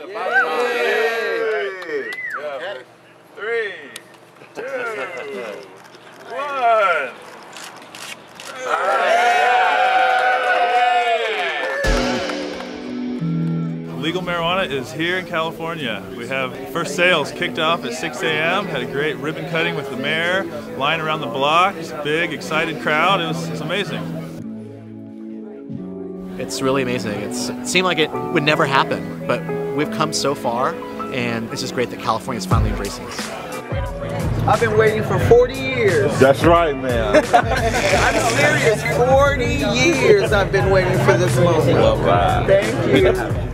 Yay! Three, two, one. Legal marijuana is here in California. We have first sales kicked off at 6 a.m. Had a great ribbon cutting with the mayor, line around the block. Big, excited crowd. It was, it's amazing. It's really amazing. It's, it seemed like it would never happen, but we've come so far, and it's just great that California is finally embracing us. I've been waiting for 40 years. That's right, man. I'm serious. 40 years I've been waiting for this moment. All right. Thank you.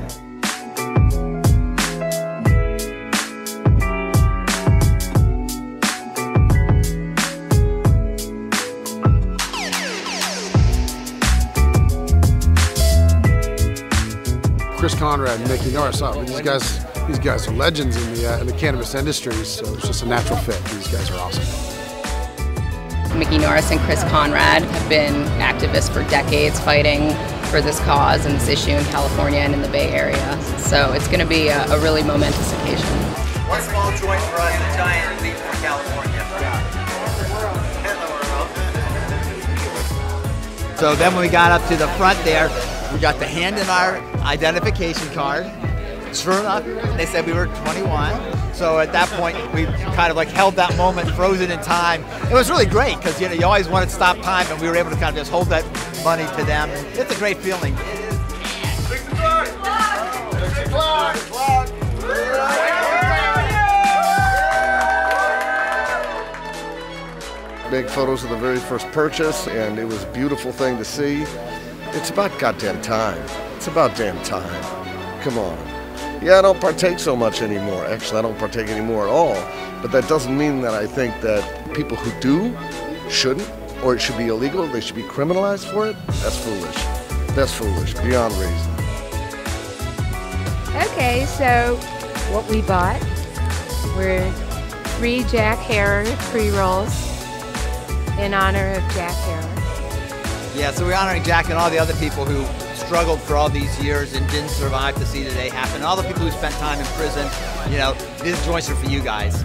Chris Conrad and Mikki Norris. Oh, these guys, these guys are legends in the uh, in the cannabis industry, so it's just a natural fit. These guys are awesome. Mikki Norris and Chris Conrad have been activists for decades fighting for this cause and this issue in California and in the Bay Area. So it's going to be a, a really momentous occasion. One small joint for us, a giant leap for California. So then when we got up to the front there, we got the hand in our identification card. Sure enough, they said we were 21. So at that point, we kind of like held that moment frozen in time. It was really great because you know you always wanted to stop time, and we were able to kind of just hold that money to them. It's a great feeling. Big photos of the very first purchase, and it was a beautiful thing to see. It's about goddamn time. It's about damn time. Come on. Yeah, I don't partake so much anymore. Actually, I don't partake anymore at all. But that doesn't mean that I think that people who do shouldn't, or it should be illegal, they should be criminalized for it. That's foolish. That's foolish, beyond reason. Okay, so what we bought were three Jack Herer pre-rolls in honor of Jack Herer. Yeah, so we're honoring Jack and all the other people who struggled for all these years and didn't survive to see today happen. All the people who spent time in prison, you know, these joints are for you guys.